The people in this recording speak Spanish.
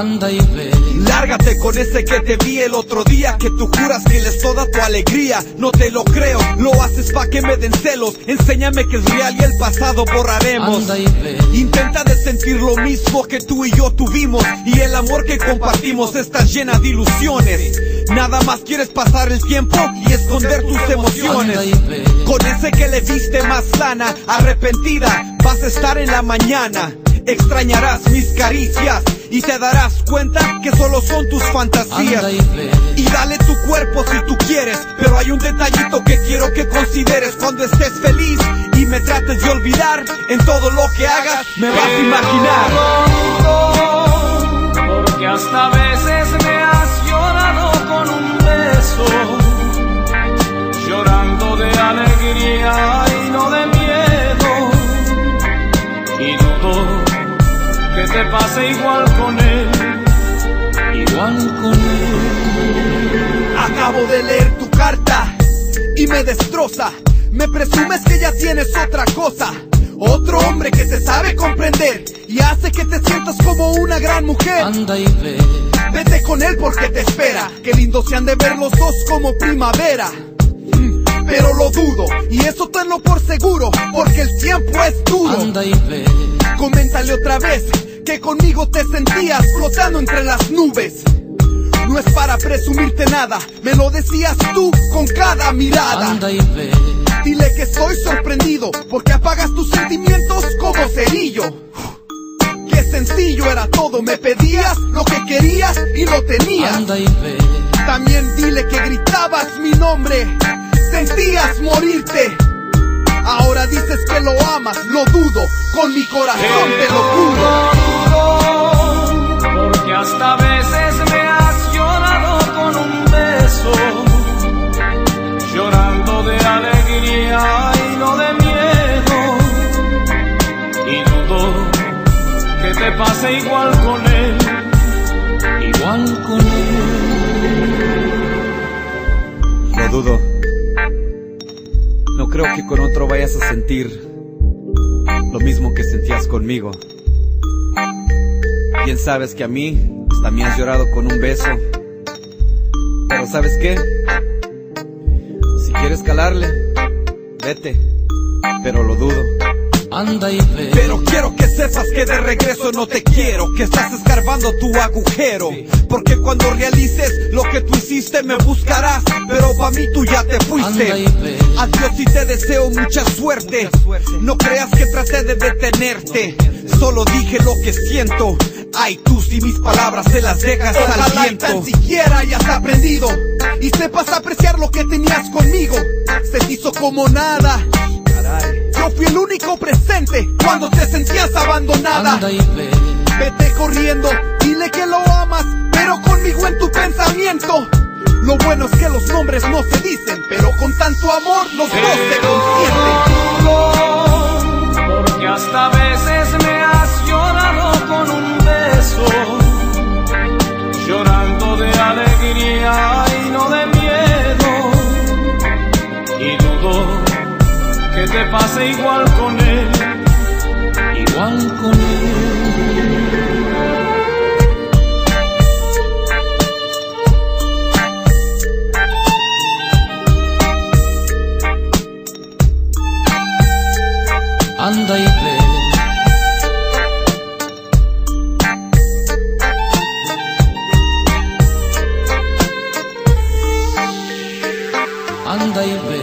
Anda y ve. Lárgate con ese que te vi el otro día, que tú juras que les toda tu alegría. No te lo creo, lo haces pa' que me den celos. Enséñame que es real y el pasado borraremos. Anda y ve. Intenta de sentir lo mismo que tú y yo tuvimos. Y el amor que compartimos está llena de ilusiones. Nada más quieres pasar el tiempo y esconder tus emociones. Con ese que le viste más sana, arrepentida, vas a estar en la mañana. Extrañarás mis caricias y te darás cuenta que solo son tus fantasías. Y dale tu cuerpo si tú quieres, pero hay un detallito que quiero que consideres cuando estés feliz y me trates de olvidar. En todo lo que hagas me vas a imaginar. Porque hasta a veces que te pase igual con él, igual con él. Acabo de leer tu carta y me destroza. Me presumes que ya tienes otra cosa. Otro hombre que te sabe comprender y hace que te sientas como una gran mujer. Anda y ve. Vete con él porque te espera. Qué lindo se han de ver los dos como primavera. Mm, Pero lo dudo, y eso tenlo por seguro, porque el tiempo es duro. Anda y ve. Coméntale otra vez que conmigo te sentías flotando entre las nubes. No es para presumirte nada, me lo decías tú con cada mirada. Anda y ve. Dile que estoy sorprendido porque apagas tus sentimientos como cerillo. Qué sencillo era todo, me pedías lo que querías y lo tenías. Anda y ve. También dile que gritabas mi nombre, sentías morirte. Ahora dices que lo amas, lo dudo, con mi corazón te lo juro. Porque hasta a veces me has llorado con un beso, llorando de alegría y no de miedo. Y dudo que te pase igual con él, igual con él. Lo dudo. Creo que con otro vayas a sentir lo mismo que sentías conmigo. Bien sabes que a mí hasta me has llorado con un beso. Pero ¿sabes qué? Si quieres calarle, vete. Pero lo dudo. Anda y ve. Pero quiero que sepas que de regreso no te quiero, que estás escarbando tu agujero. Porque cuando realices lo que tú hiciste me buscarás, pero pa' mí tú ya te fuiste. ve. Adiós y te deseo mucha suerte. No creas que traté de detenerte, solo dije lo que siento. Ay, tú si mis palabras se las dejas al viento. tan siquiera hayas aprendido y sepas apreciar lo que tenías conmigo. Se te hizo como nada. Yo fui el único presente cuando te sentías abandonada. Vete corriendo, dile que lo amas, pero conmigo en tu pensamiento. Lo bueno es que los nombres no se dicen, pero con tanto amor los dos se consienten. Que te pase igual con él, igual con él. Anda y ve. Anda y ve.